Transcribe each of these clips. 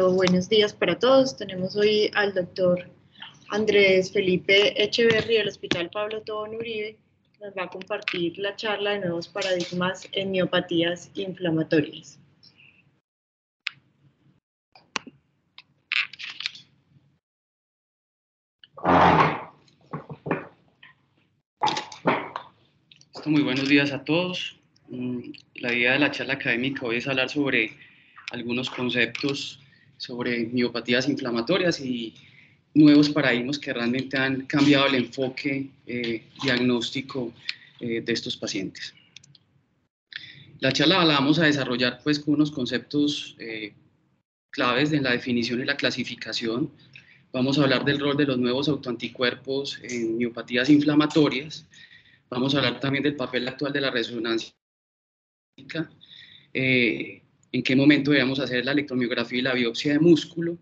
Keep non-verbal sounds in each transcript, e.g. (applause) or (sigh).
buenos días para todos. Tenemos hoy al doctor Andrés Felipe Echeverri del Hospital Pablo Tobón Uribe, nos va a compartir la charla de nuevos paradigmas en miopatías inflamatorias. Muy buenos días a todos. Mm, la idea de la charla académica hoy es hablar sobre algunos conceptos sobre miopatías inflamatorias y nuevos paradigmas que realmente han cambiado el enfoque eh, diagnóstico eh, de estos pacientes. La charla la vamos a desarrollar pues con unos conceptos eh, claves en la definición y la clasificación. Vamos a hablar del rol de los nuevos autoanticuerpos en miopatías inflamatorias. Vamos a hablar también del papel actual de la resonancia. En qué momento debemos hacer la electromiografía y la biopsia de músculo,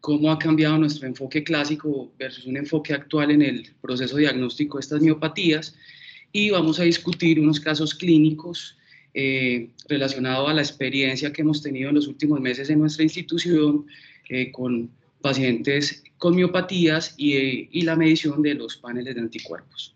cómo ha cambiado nuestro enfoque clásico versus un enfoque actual en el proceso diagnóstico de estas miopatías y vamos a discutir unos casos clínicos eh, relacionados a la experiencia que hemos tenido en los últimos meses en nuestra institución eh, con pacientes con miopatías y, y la medición de los paneles de anticuerpos.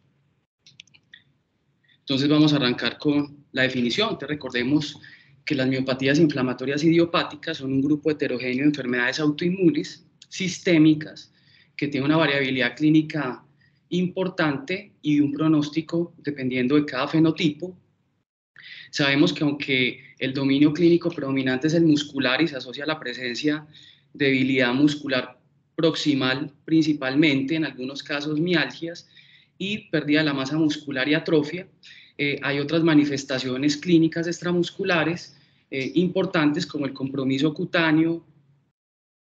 Entonces vamos a arrancar con la definición. Te recordemos que las miopatías inflamatorias idiopáticas son un grupo heterogéneo de enfermedades autoinmunes sistémicas que tiene una variabilidad clínica importante y un pronóstico dependiendo de cada fenotipo. Sabemos que aunque el dominio clínico predominante es el muscular y se asocia a la presencia de debilidad muscular proximal principalmente, en algunos casos mialgias y pérdida de la masa muscular y atrofia, eh, hay otras manifestaciones clínicas extramusculares eh, importantes como el compromiso cutáneo,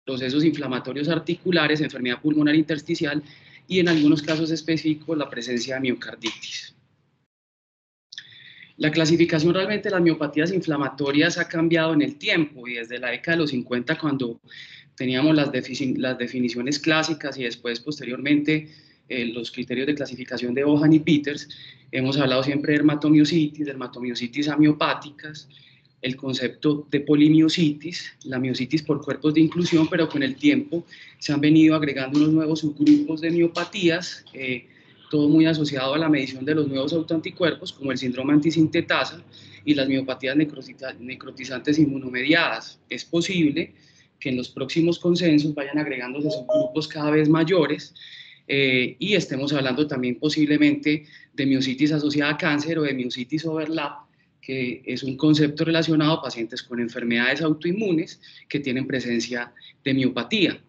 procesos inflamatorios articulares, enfermedad pulmonar intersticial y en algunos casos específicos la presencia de miocarditis. La clasificación realmente de las miopatías inflamatorias ha cambiado en el tiempo y desde la década de los 50 cuando teníamos las, las definiciones clásicas y después posteriormente eh, los criterios de clasificación de Bohan y Peters, hemos hablado siempre de dermatomiositis, dermatomiositis amiopáticas, el concepto de polimiositis, la miositis por cuerpos de inclusión, pero con el tiempo se han venido agregando unos nuevos subgrupos de miopatías, eh, todo muy asociado a la medición de los nuevos autoanticuerpos, como el síndrome antisintetasa y las miopatías necrotizantes inmunomediadas. Es posible que en los próximos consensos vayan agregándose subgrupos cada vez mayores eh, y estemos hablando también posiblemente de miositis asociada a cáncer o de miositis overlap, que es un concepto relacionado a pacientes con enfermedades autoinmunes que tienen presencia de miopatía.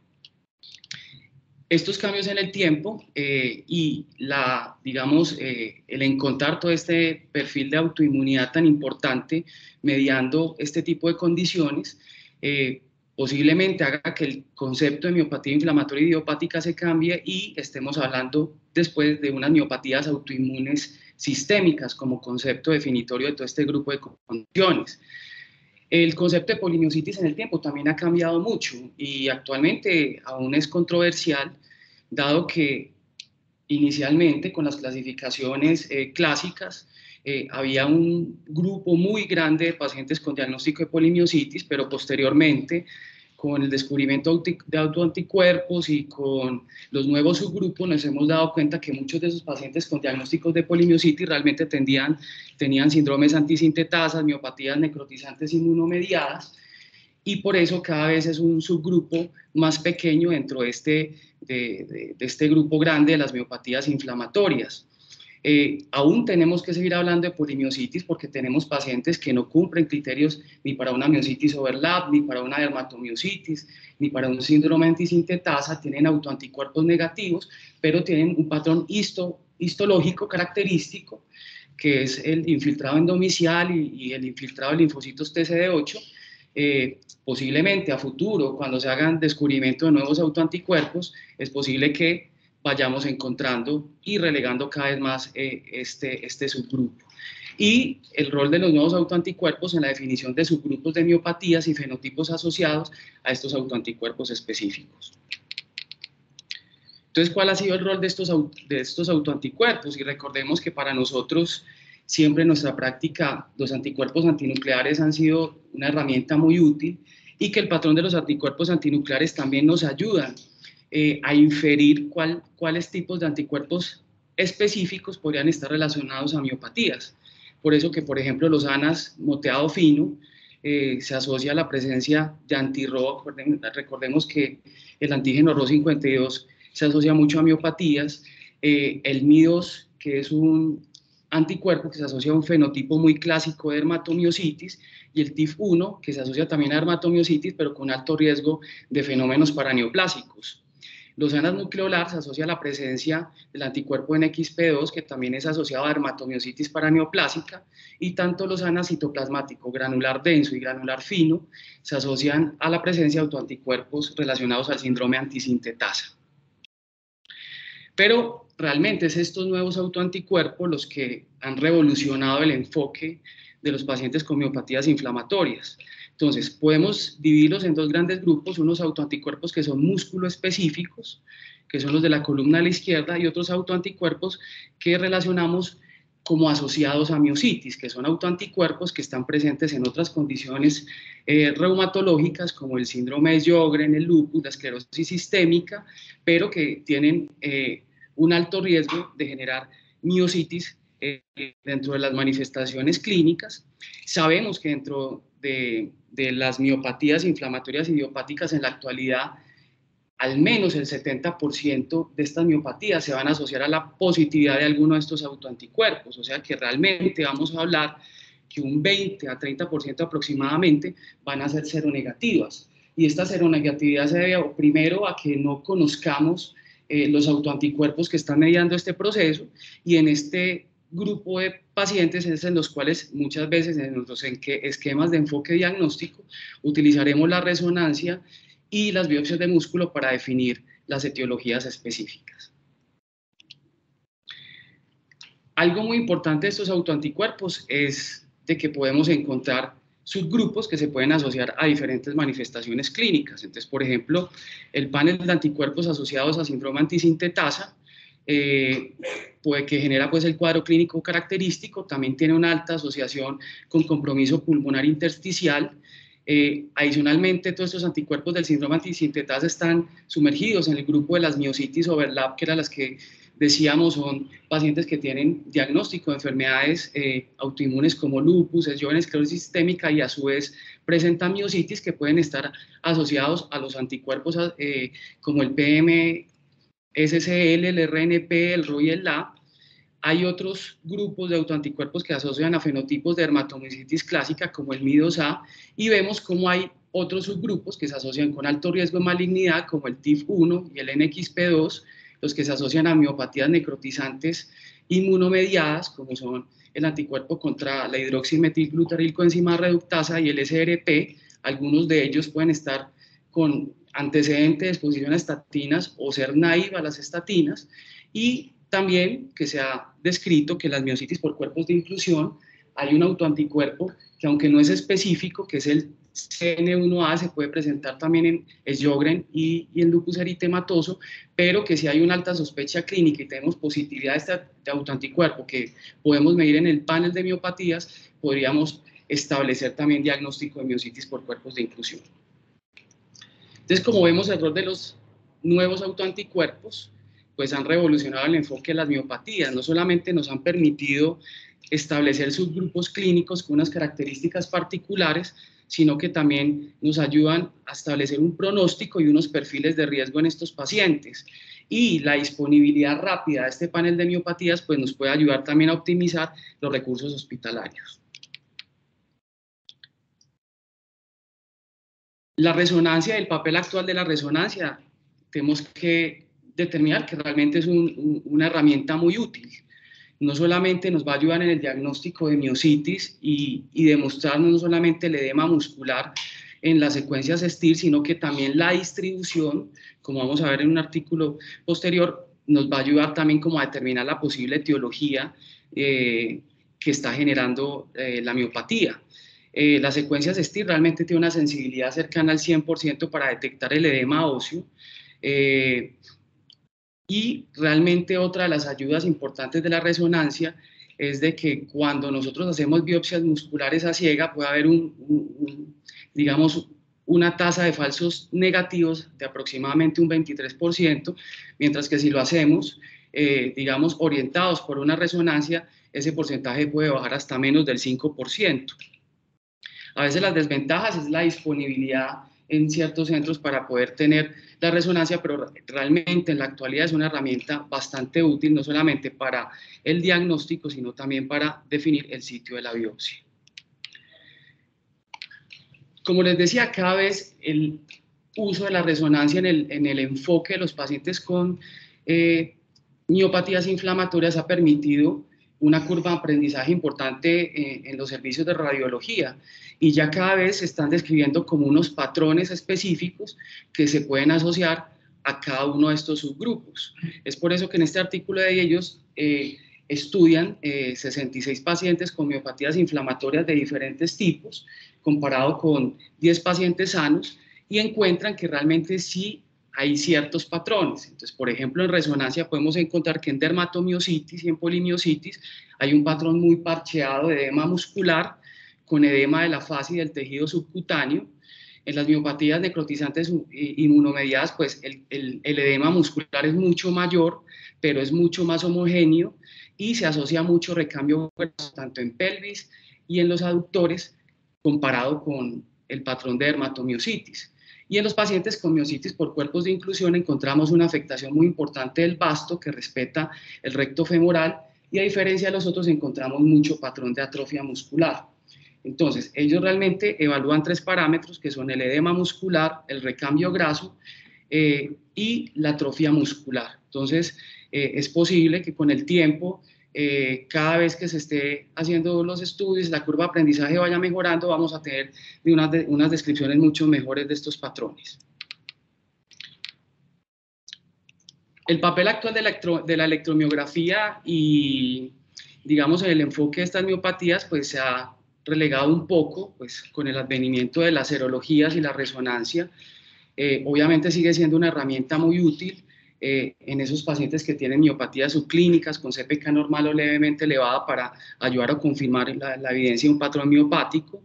Estos cambios en el tiempo eh, y la, digamos, eh, el encontrar todo este perfil de autoinmunidad tan importante mediando este tipo de condiciones, posiblemente haga que el concepto de miopatía inflamatoria idiopática se cambie y estemos hablando después de unas miopatías autoinmunes sistémicas como concepto definitorio de todo este grupo de condiciones. El concepto de polimiositis en el tiempo también ha cambiado mucho y actualmente aún es controversial, dado que inicialmente con las clasificaciones eh, clásicas eh, había un grupo muy grande de pacientes con diagnóstico de polimiositis, pero posteriormente con el descubrimiento de autoanticuerpos y con los nuevos subgrupos nos hemos dado cuenta que muchos de esos pacientes con diagnósticos de polimiositis realmente tendían, tenían síndromes antisintetasas, miopatías necrotizantes inmunomediadas y por eso cada vez es un subgrupo más pequeño dentro de este, de este grupo grande de las miopatías inflamatorias. Eh, aún tenemos que seguir hablando de polimiositis porque tenemos pacientes que no cumplen criterios ni para una miositis overlap, ni para una dermatomiositis, ni para un síndrome antisintetasa, tienen autoanticuerpos negativos, pero tienen un patrón histológico característico, que es el infiltrado endomicial y, y el infiltrado de linfocitos TCD8, eh, posiblemente a futuro, cuando se hagan descubrimiento de nuevos autoanticuerpos, es posible que vayamos encontrando y relegando cada vez más eh, este, este subgrupo. Y el rol de los nuevos autoanticuerpos en la definición de subgrupos de miopatías y fenotipos asociados a estos autoanticuerpos específicos. Entonces, ¿cuál ha sido el rol de estos, de estos autoanticuerpos? Y recordemos que para nosotros, siempre en nuestra práctica, los anticuerpos antinucleares han sido una herramienta muy útil y que el patrón de los anticuerpos antinucleares también nos ayudan eh, a inferir cuál, cuáles tipos de anticuerpos específicos podrían estar relacionados a miopatías. Por eso que, por ejemplo, los ANAS moteado fino eh, se asocia a la presencia de anti-RO. Recordemos que el antígeno RO52 se asocia mucho a miopatías. Eh, el MI2, que es un anticuerpo que se asocia a un fenotipo muy clásico de dermatomiositis, y el TIF1, que se asocia también a dermatomiositis, pero con alto riesgo de fenómenos paraneoplásicos. Los anas nucleolar se asocia a la presencia del anticuerpo NXP2, que también es asociado a dermatomiositis paraneoplásica, y tanto los anas citoplasmático granular denso y granular fino se asocian a la presencia de autoanticuerpos relacionados al síndrome antisintetasa. Pero realmente es estos nuevos autoanticuerpos los que han revolucionado el enfoque de los pacientes con miopatías inflamatorias. Entonces, podemos dividirlos en dos grandes grupos, unos autoanticuerpos que son músculo específicos, que son los de la columna a la izquierda, y otros autoanticuerpos que relacionamos como asociados a miocitis, que son autoanticuerpos que están presentes en otras condiciones eh, reumatológicas como el síndrome de Sjögren, el lupus, la esclerosis sistémica, pero que tienen eh, un alto riesgo de generar miocitis eh, dentro de las manifestaciones clínicas. Sabemos que dentro de, de las miopatías inflamatorias idiopáticas en la actualidad, al menos el 70% de estas miopatías se van a asociar a la positividad de alguno de estos autoanticuerpos, o sea que realmente vamos a hablar que un 20 a 30% aproximadamente van a ser seronegativas. Y esta seronegatividad se debe primero a que no conozcamos eh, los autoanticuerpos que están mediando este proceso y en este grupo de pacientes es en los cuales muchas veces en nuestros esquemas de enfoque diagnóstico utilizaremos la resonancia y las biopsias de músculo para definir las etiologías específicas. Algo muy importante de estos autoanticuerpos es de que podemos encontrar subgrupos que se pueden asociar a diferentes manifestaciones clínicas. Entonces, por ejemplo, el panel de anticuerpos asociados a síndrome antisintetasa eh, puede que genera pues el cuadro clínico característico, también tiene una alta asociación con compromiso pulmonar intersticial. Eh, adicionalmente, todos estos anticuerpos del síndrome antisintetasa están sumergidos en el grupo de las miocitis overlap, que eran las que decíamos son pacientes que tienen diagnóstico de enfermedades eh, autoinmunes como lupus, esclerosis sistémica y a su vez presentan miocitis que pueden estar asociados a los anticuerpos eh, como el PM SCL, el RNP, el RO y el LA. Hay otros grupos de autoanticuerpos que asocian a fenotipos de dermatomyositis clásica como el MI2A y vemos cómo hay otros subgrupos que se asocian con alto riesgo de malignidad como el TIF1 y el NXP2, los que se asocian a miopatías necrotizantes inmunomediadas como son el anticuerpo contra la hidroximetilglutarilcoenzima reductasa y el SRP. Algunos de ellos pueden estar con antecedente de exposición a estatinas o ser naiva a las estatinas y también que se ha descrito que las miocitis por cuerpos de inclusión hay un autoanticuerpo que aunque no es específico, que es el CN1A, se puede presentar también en Sjögren y, y, en lupus eritematoso, pero que si hay una alta sospecha clínica y tenemos positividad de, este, autoanticuerpo que podemos medir en el panel de miopatías, podríamos establecer también diagnóstico de miocitis por cuerpos de inclusión. Entonces, como vemos, el rol de los nuevos autoanticuerpos, pues han revolucionado el enfoque de las miopatías. No solamente nos han permitido establecer subgrupos clínicos con unas características particulares, sino que también nos ayudan a establecer un pronóstico y unos perfiles de riesgo en estos pacientes. Y la disponibilidad rápida de este panel de miopatías pues nos puede ayudar también a optimizar los recursos hospitalarios. La resonancia, el papel actual de la resonancia, tenemos que determinar que realmente es una herramienta muy útil. No solamente nos va a ayudar en el diagnóstico de miocitis y, y demostrarnos no solamente el edema muscular en las secuencias STIR, sino que también la distribución, como vamos a ver en un artículo posterior, nos va a ayudar también como a determinar la posible etiología eh, que está generando eh, la miopatía. Eh, las secuencias STIR realmente tienen una sensibilidad cercana al 100% para detectar el edema óseo. Eh, Y realmente otra de las ayudas importantes de la resonancia es de que cuando nosotros hacemos biopsias musculares a ciega puede haber un, digamos, una tasa de falsos negativos de aproximadamente un 23%, mientras que si lo hacemos, eh, digamos, orientados por una resonancia, ese porcentaje puede bajar hasta menos del 5%. A veces las desventajas es la disponibilidad en ciertos centros para poder tener la resonancia, pero realmente en la actualidad es una herramienta bastante útil, no solamente para el diagnóstico, sino también para definir el sitio de la biopsia. Como les decía, cada vez el uso de la resonancia en el, en el enfoque de los pacientes con eh, miopatías inflamatorias ha permitido una curva de aprendizaje importante eh, en los servicios de radiología y ya cada vez se están describiendo como unos patrones específicos que se pueden asociar a cada uno de estos subgrupos. Es por eso que en este artículo de ellos eh, estudian 66 pacientes con miopatías inflamatorias de diferentes tipos comparado con 10 pacientes sanos y encuentran que realmente sí hay ciertos patrones. Entonces, por ejemplo, en resonancia podemos encontrar que en dermatomiositis y en polimiositis hay un patrón muy parcheado de edema muscular con edema de la fase y del tejido subcutáneo. En las miopatías necrotizantes inmunomediadas, pues el, el, el edema muscular es mucho mayor, pero es mucho más homogéneo y se asocia mucho recambio tanto en pelvis y en los aductores comparado con el patrón de dermatomiositis. Y en los pacientes con miositis por cuerpos de inclusión encontramos una afectación muy importante del vasto que respeta el recto femoral y a diferencia de los otros encontramos mucho patrón de atrofia muscular. Entonces, ellos realmente evalúan tres parámetros que son el edema muscular, el recambio graso eh, y la atrofia muscular. Entonces, eh, es posible que con el tiempo eh, cada vez que se esté haciendo los estudios, la curva de aprendizaje vaya mejorando, vamos a tener unas, descripciones mucho mejores de estos patrones. El papel actual de la electromiografía y, digamos, el enfoque de estas miopatías, pues se ha relegado un poco, pues con el advenimiento de las serologías y la resonancia. Eh, obviamente sigue siendo una herramienta muy útil, eh, en esos pacientes que tienen miopatías subclínicas con CPK normal o levemente elevada para ayudar a confirmar la, evidencia de un patrón miopático.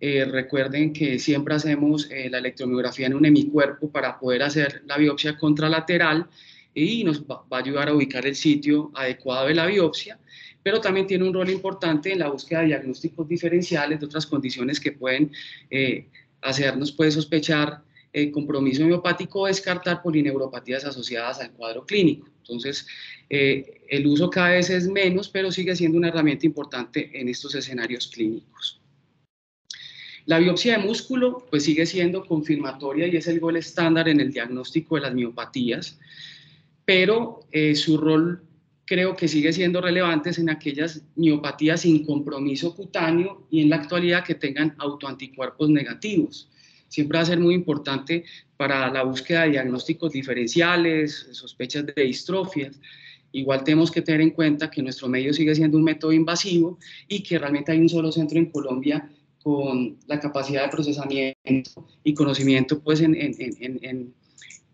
Eh, recuerden que siempre hacemos eh, la electromiografía en un hemicuerpo para poder hacer la biopsia contralateral y nos va, a ayudar a ubicar el sitio adecuado de la biopsia, pero también tiene un rol importante en la búsqueda de diagnósticos diferenciales de otras condiciones que pueden hacernos puede sospechar eh, compromiso homeopático descartar polineuropatías asociadas al cuadro clínico. Entonces, eh, el uso cada vez es menos, pero sigue siendo una herramienta importante en estos escenarios clínicos. La biopsia de músculo pues sigue siendo confirmatoria y es el gol estándar en el diagnóstico de las miopatías, pero eh, su rol creo que sigue siendo relevante en aquellas miopatías sin compromiso cutáneo y en la actualidad que tengan autoanticuerpos negativos siempre va a ser muy importante para la búsqueda de diagnósticos diferenciales, sospechas de distrofias. Igual tenemos que tener en cuenta que nuestro medio sigue siendo un método invasivo y que realmente hay un solo centro en Colombia con la capacidad de procesamiento y conocimiento pues, en, en, en,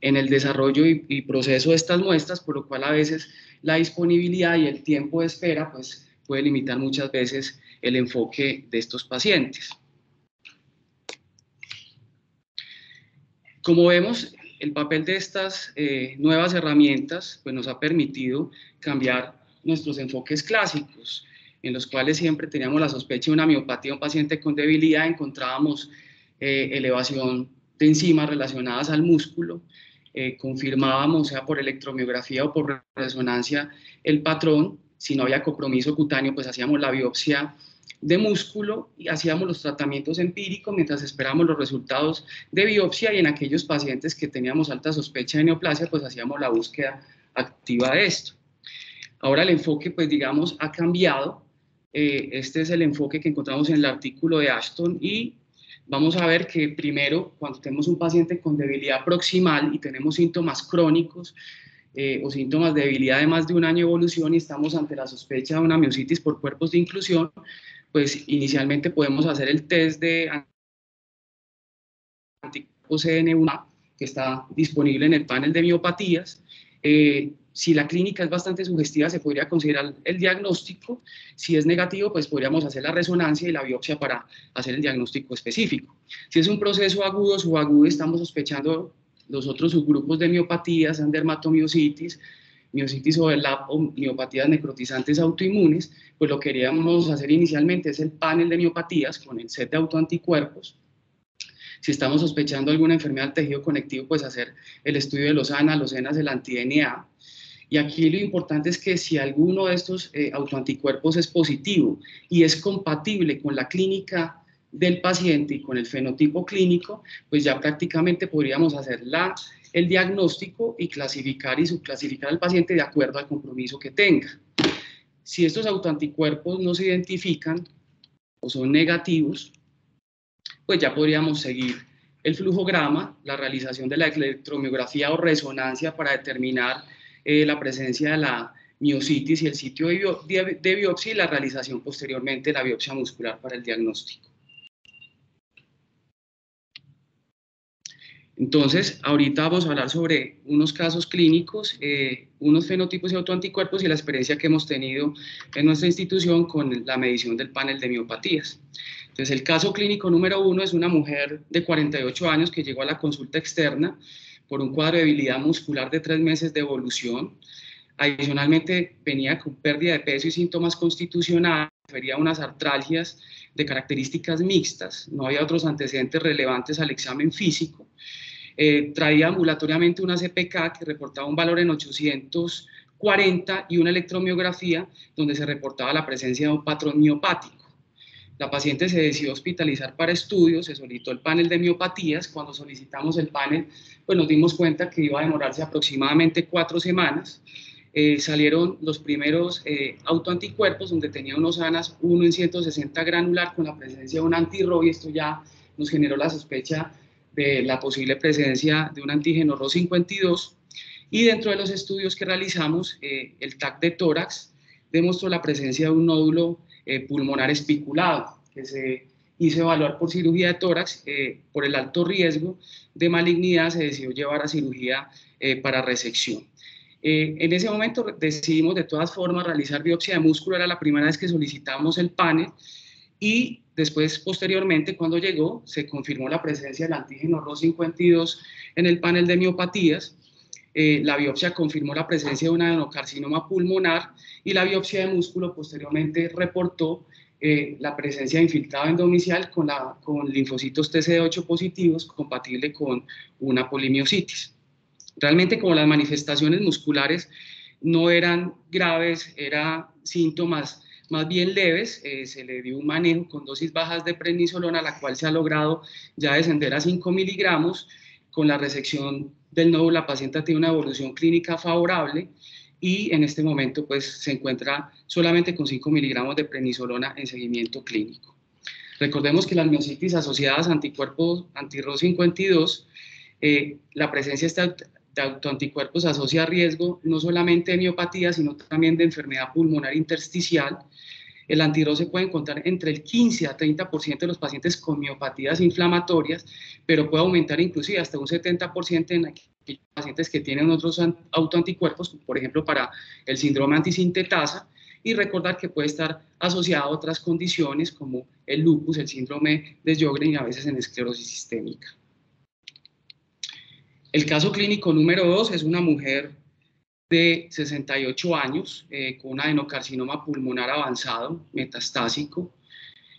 en el desarrollo y, y, proceso de estas muestras, por lo cual a veces la disponibilidad y el tiempo de espera pues, puede limitar muchas veces el enfoque de estos pacientes. Como vemos, el papel de estas eh, nuevas herramientas pues, nos ha permitido cambiar nuestros enfoques clásicos, en los cuales siempre teníamos la sospecha de una miopatía un paciente con debilidad, encontrábamos eh, elevación de enzimas relacionadas al músculo, eh, confirmábamos, sea por electromiografía o por resonancia, el patrón, si no había compromiso cutáneo, pues hacíamos la biopsia de músculo y hacíamos los tratamientos empíricos mientras esperábamos los resultados de biopsia y en aquellos pacientes que teníamos alta sospecha de neoplasia, pues hacíamos la búsqueda activa de esto. Ahora el enfoque, pues digamos, ha cambiado. Eh, este es el enfoque que encontramos en el artículo de Ashton y vamos a ver que primero, cuando tenemos un paciente con debilidad proximal y tenemos síntomas crónicos, eh, o síntomas de debilidad de más de un año de evolución y estamos ante la sospecha de una miositis por cuerpos de inclusión, pues inicialmente podemos hacer el test de anticuerpos CN1 que está disponible en el panel de miopatías Eh, si la clínica es bastante sugestiva, se podría considerar el diagnóstico. Si es negativo, pues podríamos hacer la resonancia y la biopsia para hacer el diagnóstico específico. Si es un proceso agudo o subagudo, estamos sospechando los otros subgrupos de miopatías, dermatomiositis, miositis overlap o miopatías necrotizantes autoinmunes, pues lo que queríamos hacer inicialmente es el panel de miopatías con el set de autoanticuerpos. Si estamos sospechando alguna enfermedad del tejido conectivo, pues hacer el estudio de los ANA, los ENAS, el anti-DNA. Y aquí lo importante es que si alguno de estos eh, autoanticuerpos es positivo y es compatible con la clínica del paciente y con el fenotipo clínico, pues ya prácticamente podríamos hacer la el diagnóstico y clasificar y subclasificar al paciente de acuerdo al compromiso que tenga. Si estos autoanticuerpos no se identifican o son negativos, pues ya podríamos seguir el flujograma, la realización de la electromiografía o resonancia para determinar eh, la presencia de la miocitis y el sitio de, de biopsia y la realización posteriormente de la biopsia muscular para el diagnóstico. Entonces, ahorita vamos a hablar sobre unos casos clínicos, eh, unos fenotipos y autoanticuerpos y la experiencia que hemos tenido en nuestra institución con la medición del panel de miopatías. Entonces, el caso clínico número uno es una mujer de 48 años que llegó a la consulta externa por un cuadro de debilidad muscular de tres meses de evolución. Adicionalmente, venía con pérdida de peso y síntomas constitucionales, refería a unas artralgias de características mixtas, no había otros antecedentes relevantes al examen físico. Eh, traía ambulatoriamente una CPK que reportaba un valor en 840 y una electromiografía donde se reportaba la presencia de un patrón miopático. La paciente se decidió hospitalizar para estudios, se solicitó el panel de miopatías. Cuando solicitamos el panel, pues nos dimos cuenta que iba a demorarse aproximadamente cuatro semanas. Eh, salieron los primeros eh, autoanticuerpos donde tenía unos ANAS 1 en 160 granular con la presencia de un anti-RO y esto ya nos generó la sospecha de la posible presencia de un antígeno RO52 y dentro de los estudios que realizamos eh, el TAC de tórax demostró la presencia de un nódulo pulmonar espiculado que se hizo evaluar por cirugía de tórax por el alto riesgo de malignidad se decidió llevar a cirugía para resección. Eh, en ese momento decidimos de todas formas realizar biopsia de músculo, era la primera vez que solicitamos el panel y después, posteriormente, cuando llegó, se confirmó la presencia del antígeno RO52 en el panel de miopatías. Eh, la biopsia confirmó la presencia de un adenocarcinoma pulmonar y la biopsia de músculo posteriormente reportó eh, la presencia de infiltrado endomicial con, la, con linfocitos TCD8 positivos compatible con una polimiositis. Realmente como las manifestaciones musculares no eran graves, eran síntomas más bien leves, eh, se le dio un manejo con dosis bajas de prednisolona, la cual se ha logrado ya descender a 5 miligramos. Con la resección del nódulo, la paciente tiene una evolución clínica favorable y en este momento pues se encuentra solamente con 5 miligramos de prednisolona en seguimiento clínico. Recordemos que las miocitis asociadas a anticuerpos anti-RO52, eh, la presencia está de autoanticuerpos asocia riesgo no solamente de miopatía, sino también de enfermedad pulmonar intersticial. El antirro se puede encontrar entre el 15 a 30% de los pacientes con miopatías inflamatorias, pero puede aumentar inclusive hasta un 70% en aquellos pacientes que tienen otros autoanticuerpos, por ejemplo para el síndrome antisintetasa, y recordar que puede estar asociado a otras condiciones como el lupus, el síndrome de Sjögren y a veces en esclerosis sistémica. El caso clínico número dos es una mujer de 68 años eh, con un adenocarcinoma pulmonar avanzado, metastásico.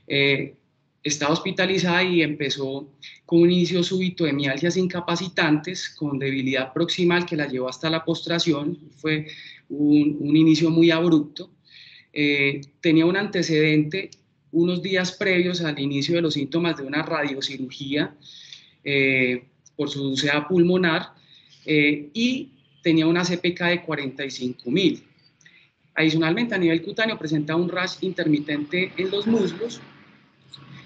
Eh, está hospitalizada y empezó con un inicio súbito de mialgias incapacitantes con debilidad proximal que la llevó hasta la postración. Fue un, inicio muy abrupto. Eh, tenía un antecedente unos días previos al inicio de los síntomas de una radiocirugía por su sea pulmonar eh, y tenía una CPK de 45 mil. Adicionalmente, a nivel cutáneo, presenta un rash intermitente en los muslos,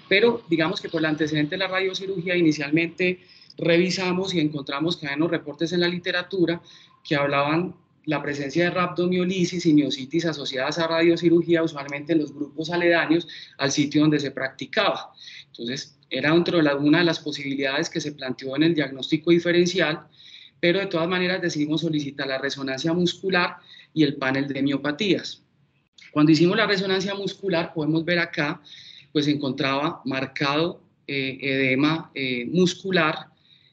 pero digamos que por el antecedente de la radiocirugía, inicialmente revisamos y encontramos que hay unos reportes en la literatura que hablaban la presencia de rhabdomiolisis y miocitis asociadas a radiocirugía, usualmente en los grupos aledaños al sitio donde se practicaba. Entonces, era dentro de una de las posibilidades que se planteó en el diagnóstico diferencial, pero de todas maneras decidimos solicitar la resonancia muscular y el panel de miopatías. Cuando hicimos la resonancia muscular, podemos ver acá, pues encontraba marcado eh, edema eh, muscular,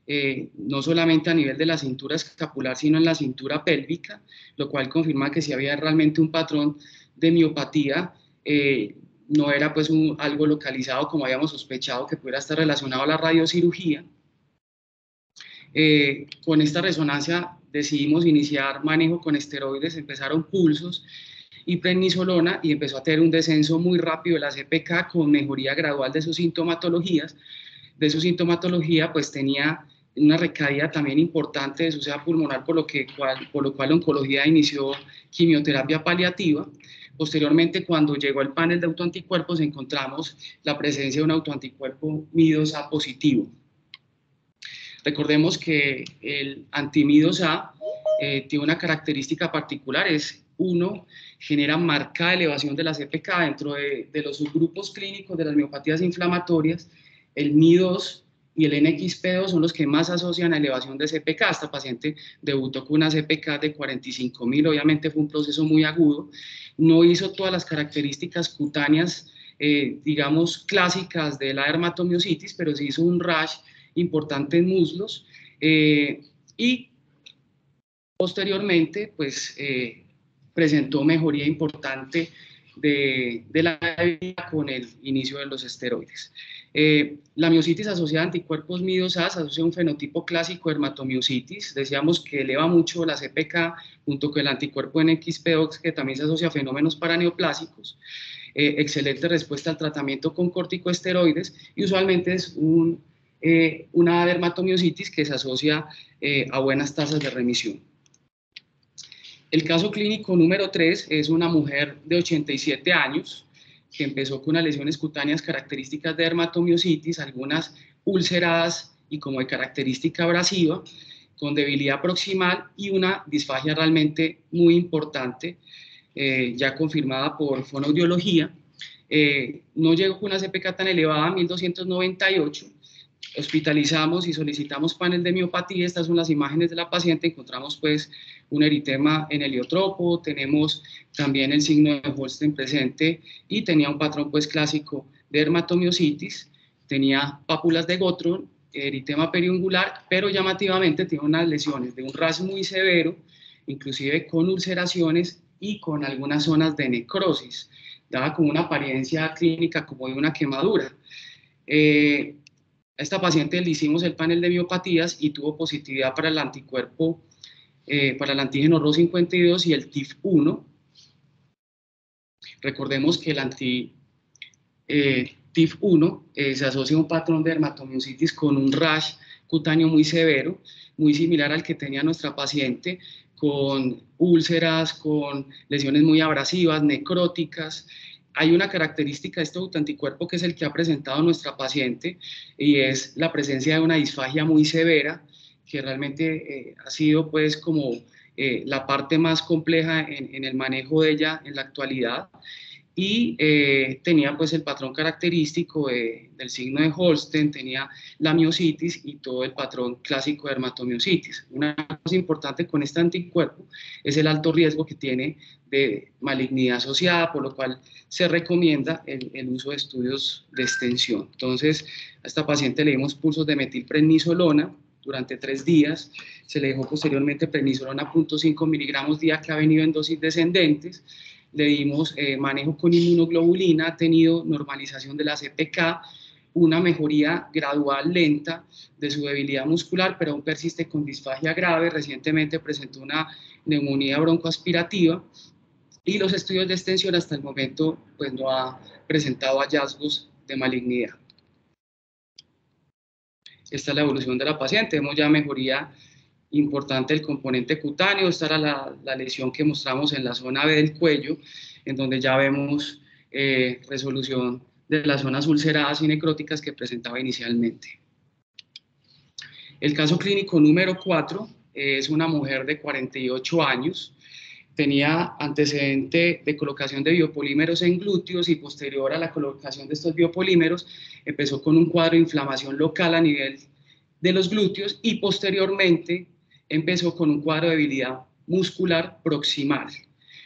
eh, no solamente a nivel de la cintura escapular, sino en la cintura pélvica, lo cual confirma que si había realmente un patrón de miopatía, no era pues algo localizado como habíamos sospechado que pudiera estar relacionado a la radiocirugía. con esta resonancia decidimos iniciar manejo con esteroides, empezaron pulsos y prednisolona y empezó a tener un descenso muy rápido de la CPK con mejoría gradual de sus sintomatologías. De su sintomatología pues tenía una recaída también importante de su sea pulmonar, por lo, que, cual, por lo cual la oncología inició quimioterapia paliativa. Posteriormente, cuando llegó el panel de autoanticuerpos, encontramos la presencia de un autoanticuerpo MIDOS-A positivo. Recordemos que el antimidos-A eh, tiene una característica particular, es uno, genera marcada elevación de la CPK dentro de, los subgrupos clínicos de las miopatías inflamatorias. El MI2 y el NXP2 son los que más asocian a elevación de CPK. Esta paciente debutó con una CPK de 45.000, obviamente fue un proceso muy agudo. No hizo todas las características cutáneas, eh, digamos, clásicas de la dermatomiositis, pero sí hizo un rash importante en muslos. Eh, y posteriormente, pues eh, presentó mejoría importante de, la vida con el inicio de los esteroides. Eh, la miositis asociada a anticuerpos MIDOS-A se asocia un fenotipo clásico de dermatomiositis. Decíamos que eleva mucho la CPK junto con el anticuerpo NXP2 que también se asocia a fenómenos paraneoplásicos. Eh, excelente respuesta al tratamiento con corticoesteroides y usualmente es eh, una dermatomiositis que se asocia a buenas tasas de remisión. El caso clínico número 3 es una mujer de 87 años que empezó con unas lesiones cutáneas características de dermatomiositis, algunas ulceradas y como de característica abrasiva, con debilidad proximal y una disfagia realmente muy importante, eh, ya confirmada por fonoaudiología. Eh, no llegó con una CPK tan elevada, 1298, hospitalizamos y solicitamos panel de miopatía, estas son las imágenes de la paciente, encontramos pues un eritema en heliotropo, tenemos también el signo de Holstein presente y tenía un patrón pues clásico de dermatomiositis, tenía pápulas de Gotron, eritema periungular, pero llamativamente tiene unas lesiones de un rash muy severo, inclusive con ulceraciones y con algunas zonas de necrosis, daba como una apariencia clínica como de una quemadura. Eh, a esta paciente le hicimos el panel de biopatías y tuvo positividad para el anticuerpo, eh, para el antígeno RO52 y el TIF1. Recordemos que el anti, eh, TIF1 eh, se asocia a un patrón de dermatomiositis con un rash cutáneo muy severo, muy similar al que tenía nuestra paciente, con úlceras, con lesiones muy abrasivas, necróticas, hay una característica de este autoanticuerpo que es el que ha presentado nuestra paciente y es la presencia de una disfagia muy severa que realmente eh, ha sido pues como eh, la parte más compleja en, en, el manejo de ella en la actualidad y eh, tenía pues el patrón característico del signo de Holstein, tenía la miositis y todo el patrón clásico de dermatomiositis. Una cosa importante con este anticuerpo es el alto riesgo que tiene de malignidad asociada, por lo cual se recomienda el, el uso de estudios de extensión. Entonces, a esta paciente le dimos pulsos de metilprednisolona durante tres días, se le dejó posteriormente prednisolona 0.5 miligramos día que ha venido en dosis descendentes, le dimos eh, manejo con inmunoglobulina, ha tenido normalización de la CPK, una mejoría gradual lenta de su debilidad muscular, pero aún persiste con disfagia grave. Recientemente presentó una neumonía broncoaspirativa y los estudios de extensión hasta el momento pues, no ha presentado hallazgos de malignidad. Esta es la evolución de la paciente. Vemos ya mejoría importante el componente cutáneo. Esta era la, lesión que mostramos en la zona B del cuello, en donde ya vemos eh, resolución de las zonas ulceradas y necróticas que presentaba inicialmente. El caso clínico número 4 es una mujer de 48 años, tenía antecedente de colocación de biopolímeros en glúteos y posterior a la colocación de estos biopolímeros empezó con un cuadro de inflamación local a nivel de los glúteos y posteriormente empezó con un cuadro de debilidad muscular proximal.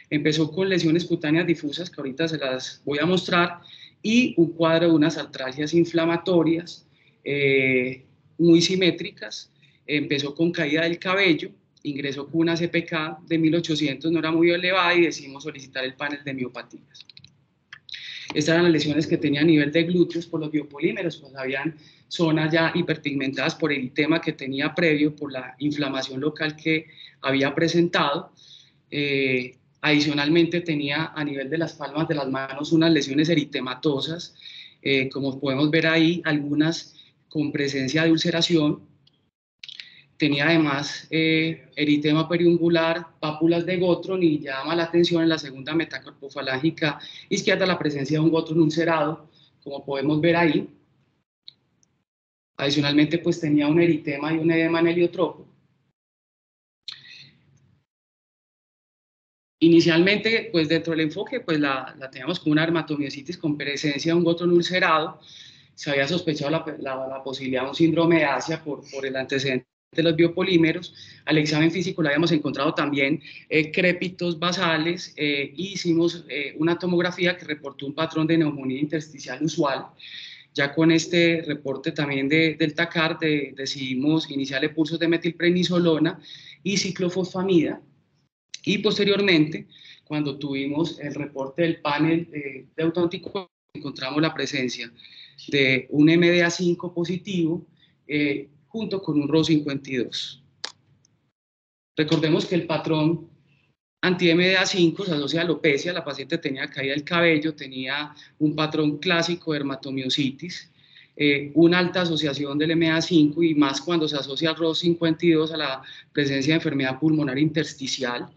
Empezó con lesiones cutáneas difusas, que ahorita se las voy a mostrar, y un cuadro de unas artralgias inflamatorias eh, muy simétricas. Empezó con caída del cabello, ingresó con una CPK de 1800, no era muy elevada, y decidimos solicitar el panel de miopatías. Estas eran las lesiones que tenía a nivel de glúteos por los biopolímeros, pues habían zonas ya hiperpigmentadas por el tema que tenía previo, por la inflamación local que había presentado. Eh, adicionalmente tenía a nivel de las palmas de las manos unas lesiones eritematosas, eh, como podemos ver ahí, algunas con presencia de ulceración, tenía además eh, eritema periungular, pápulas de Gotron y llama la atención en la segunda metacarpofalángica izquierda la presencia de un Gotron ulcerado, como podemos ver ahí. Adicionalmente, pues tenía un eritema y un edema en heliotropo. Inicialmente, pues dentro del enfoque, pues la, la teníamos con una dermatomiositis con presencia de un Gotron ulcerado. Se había sospechado la, la, posibilidad de un síndrome de Asia por, por el antecedente de los biopolímeros. Al examen físico le habíamos encontrado también eh, crépitos basales e hicimos eh, una tomografía que reportó un patrón de neumonía intersticial usual. Ya con este reporte también de, del TACAR decidimos iniciarle pulsos de metilprednisolona y ciclofosfamida y posteriormente cuando tuvimos el reporte del panel de, de autoanticuerpos encontramos la presencia de un MDA5 positivo eh, junto con un RO52. Recordemos que el patrón anti-MDA5 se asocia a alopecia, la paciente tenía caída del cabello, tenía un patrón clásico de dermatomiositis, eh, una alta asociación del MDA5 y más cuando se asocia al ROS52 a la presencia de enfermedad pulmonar intersticial.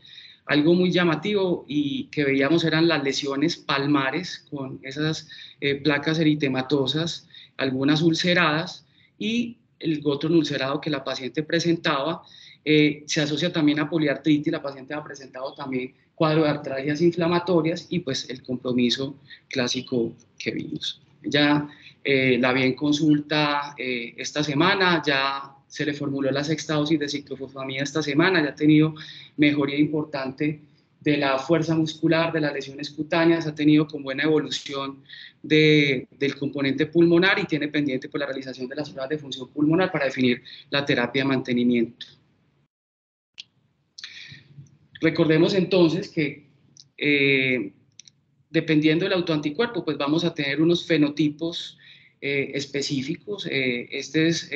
Algo muy llamativo y que veíamos eran las lesiones palmares con esas eh, placas eritematosas, algunas ulceradas y el gotron ulcerado que la paciente presentaba. Eh, se asocia también a poliartritis, la paciente ha presentado también cuadro de artralgias inflamatorias y pues el compromiso clásico que vimos. Ya eh, la vi en consulta eh, esta semana, ya se le formuló la sexta dosis de ciclofosfamida esta semana, ya ha tenido mejoría importante de la fuerza muscular, de las lesiones cutáneas, ha tenido con buena evolución de, del componente pulmonar y tiene pendiente por la realización de las pruebas de función pulmonar para definir la terapia de mantenimiento. Recordemos entonces que eh, dependiendo del autoanticuerpo, pues vamos a tener unos fenotipos eh, específicos. Eh, este es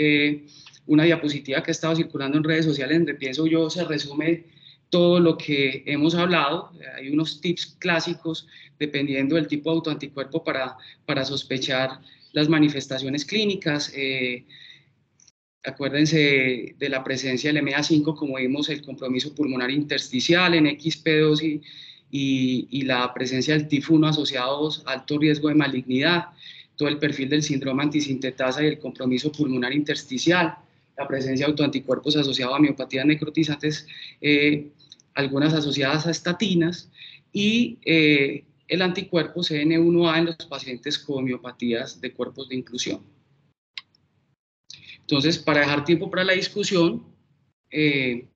una diapositiva que ha estado circulando en redes sociales, donde pienso yo se resume todo lo que hemos hablado. Hay unos tips clásicos dependiendo del tipo de autoanticuerpo para, para sospechar las manifestaciones clínicas. Eh, acuérdense de la presencia del MA5, como vimos, el compromiso pulmonar intersticial en XP2 y, y, y la presencia del TIF1 asociados a alto riesgo de malignidad, todo el perfil del síndrome antisintetasa y el compromiso pulmonar intersticial, la presencia de autoanticuerpos asociados a miopatías necrotizantes eh, algunas asociadas a estatinas, y eh, el anticuerpo CN1A en los pacientes con miopatías de cuerpos de inclusión. Entonces, para dejar tiempo para la discusión, eh,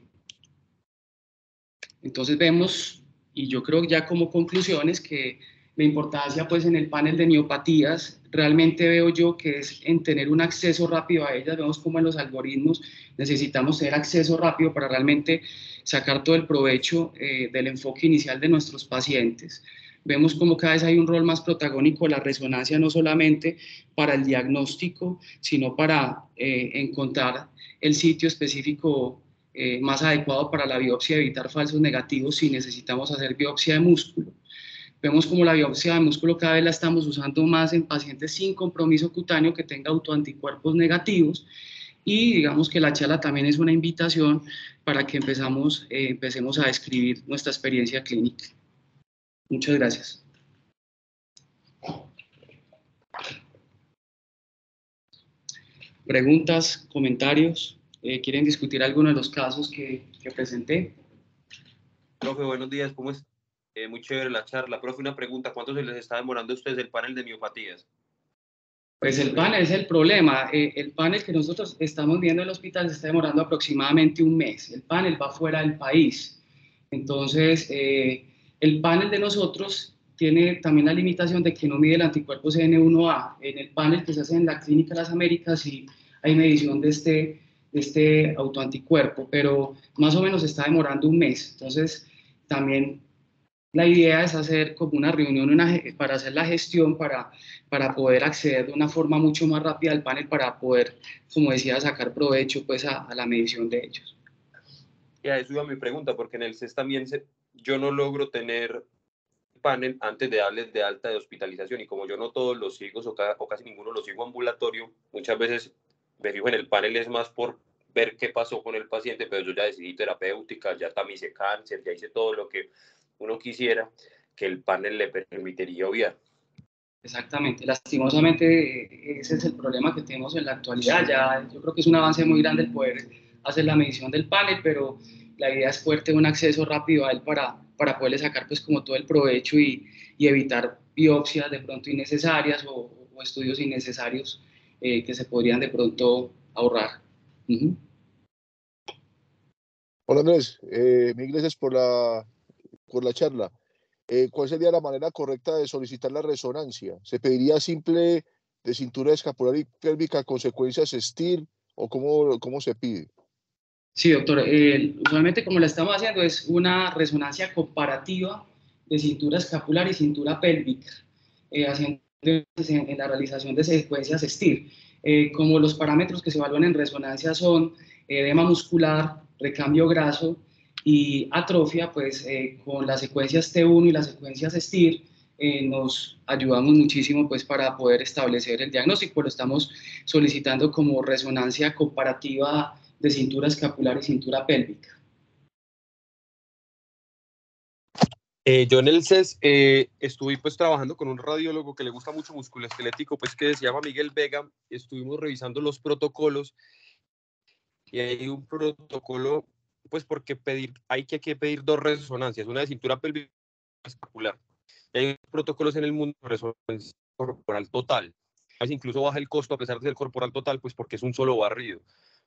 entonces vemos, y yo creo ya como conclusiones, que la importancia pues en el panel de miopatías, realmente veo yo que es en tener un acceso rápido a ellas, vemos como en los algoritmos necesitamos tener acceso rápido para realmente sacar todo el provecho eh, del enfoque inicial de nuestros pacientes. Vemos como cada vez hay un rol más protagónico la resonancia, no solamente para el diagnóstico, sino para eh, encontrar el sitio específico eh, más adecuado para la biopsia, evitar falsos negativos si necesitamos hacer biopsia de músculo. Vemos como la biopsia de músculo cada vez la estamos usando más en pacientes sin compromiso cutáneo que tenga autoanticuerpos negativos y digamos que la charla también es una invitación para que empezamos, eh, empecemos a describir nuestra experiencia clínica. Muchas gracias. Preguntas, comentarios, eh, ¿quieren discutir alguno de los casos que, que presenté? Profe, buenos días, ¿cómo es? Eh, muy chévere la charla. Profe, una pregunta, ¿cuánto se les está demorando a ustedes el panel de miopatías? Pues el panel es el problema. Eh, el panel que nosotros estamos viendo en el hospital se está demorando aproximadamente un mes. El panel va fuera del país. Entonces, eh, el panel de nosotros tiene también la limitación de que no mide el anticuerpo CN1A. En el panel que se hace en la Clínica de las Américas sí hay medición de este, de este autoanticuerpo, pero más o menos está demorando un mes. Entonces, también la idea es hacer como una reunión para hacer la gestión, para, para poder acceder de una forma mucho más rápida al panel, para poder, como decía, sacar provecho pues, a, la medición de ellos. Y a eso iba mi pregunta, porque en el CES también se, yo no logro tener panel antes de darles de alta de hospitalización y como yo no todos los sigo o, o casi ninguno los sigo ambulatorio, muchas veces me fijo en el panel es más por ver qué pasó con el paciente, pero yo ya decidí terapéutica, ya tamicé cáncer, ya hice todo lo que uno quisiera que el panel le permitiría obviar. Exactamente, lastimosamente ese es el problema que tenemos en la actualidad. Ya yo creo que es un avance muy grande el poder hacer la medición del panel, pero la idea es poder tener un acceso rápido a él para, para poderle sacar pues como todo el provecho y, y evitar biopsias de pronto innecesarias o, estudios innecesarios eh, que se podrían de pronto ahorrar. Hola Andrés, eh, mil gracias por la por la charla. Eh, ¿Cuál sería la manera correcta de solicitar la resonancia? ¿Se pediría simple de cintura escapular y pélvica consecuencias STIR o cómo, cómo se pide? Sí, doctor. usualmente como la estamos haciendo es una resonancia comparativa de cintura escapular y cintura pélvica, eh, haciendo en, la realización de secuencias STIR. Eh, como los parámetros que se evalúan en resonancia son edema muscular, recambio graso y atrofia, pues eh, con las secuencias T1 y las secuencias STIR eh, nos ayudamos muchísimo pues para poder establecer el diagnóstico. Lo estamos solicitando como resonancia comparativa de cintura escapular y cintura pélvica. Eh, yo en el CES estuve pues trabajando con un radiólogo que le gusta mucho musculoesquelético, pues que se llama Miguel Vega, estuvimos revisando los protocolos y hay un protocolo pues porque pedir, hay que, que pedir dos resonancias, una de cintura pélvica y escapular. hay protocolos en el mundo de resonancia corporal total. Veces incluso baja el costo a pesar de ser corporal total, pues porque es un solo barrido.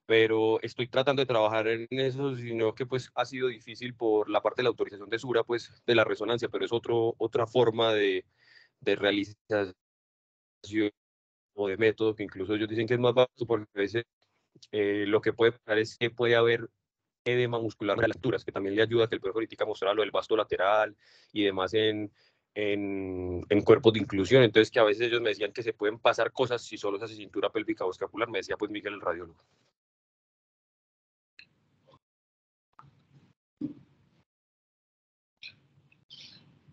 Pero estoy tratando de trabajar en eso, sino que pues ha sido difícil por la parte de la autorización de SURA, pues de la resonancia, pero es otro, otra forma de, de realización o de método que incluso ellos dicen que es más barato porque a veces eh, lo que puede pasar es que puede haber edema muscular de las alturas, que también le ayuda a que el profe ahorita mostrara lo del vasto lateral y demás en, en, en, cuerpos de inclusión. Entonces, que a veces ellos me decían que se pueden pasar cosas si solo se hace cintura pélvica o escapular, me decía pues Miguel el radiólogo.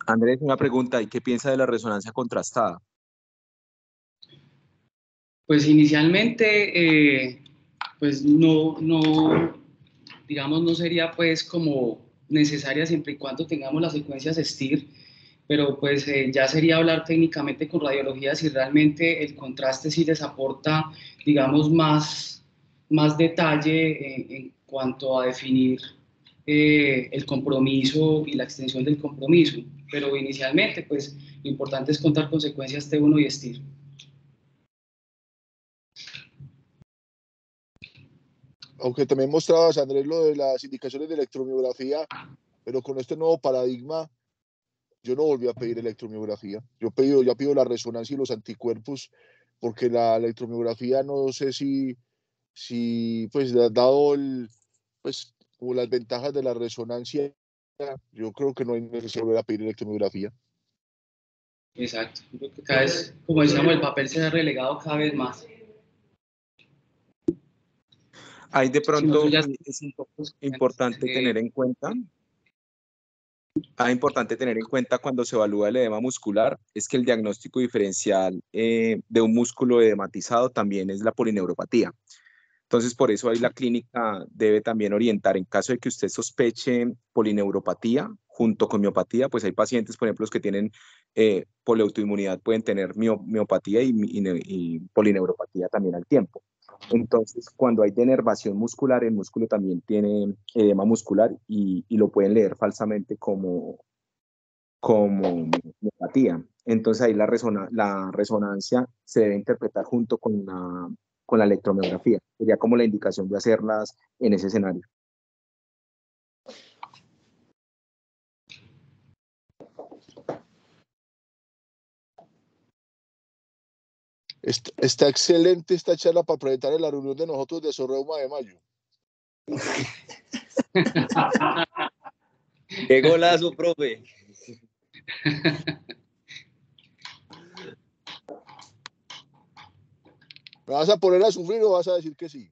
Andrés, una pregunta, ¿y qué piensa de la resonancia contrastada? Pues inicialmente, eh, pues no, no, digamos, no sería pues como necesaria siempre y cuando tengamos las secuencias STIR, pero pues eh, ya sería hablar técnicamente con radiología si realmente el contraste sí les aporta, digamos, más, más detalle en, cuanto a definir eh, el compromiso y la extensión del compromiso. Pero inicialmente, pues lo importante es contar con secuencias T1 y STIR. aunque también mostrabas, Andrés, lo de las indicaciones de electromiografía, pero con este nuevo paradigma, yo no volví a pedir electromiografía. Yo pido, ya pido la resonancia y los anticuerpos, porque la electromiografía no sé si, si pues, dado el, pues, como las ventajas de la resonancia, yo creo que no hay necesidad de volver a pedir electromiografía. Exacto. cada vez, como decíamos, el papel se ha relegado cada vez más. Hay de pronto, es importante tener en cuenta, hay importante tener en cuenta cuando se evalúa el edema muscular, es que el diagnóstico diferencial eh, de un músculo edematizado también es la polineuropatía. Entonces, por eso ahí la clínica debe también orientar, en caso de que usted sospeche polineuropatía junto con miopatía, pues hay pacientes, por ejemplo, los que tienen eh, poliautoinmunidad pueden tener miopatía y polineuropatía también al tiempo. Entonces, cuando hay denervación muscular, el músculo también tiene edema muscular y, lo pueden leer falsamente como, como miopatía. entonces ahí la, la resonancia se debe interpretar junto con la, con la electromiografía. Sería como la indicación de hacerlas en ese escenario. Está, excelente esta charla para presentar en la reunión de nosotros de Sorreuma de Mayo. (laughs) Qué golazo, profe. (laughs) ¿Me vas a poner a sufrir o vas a decir que sí?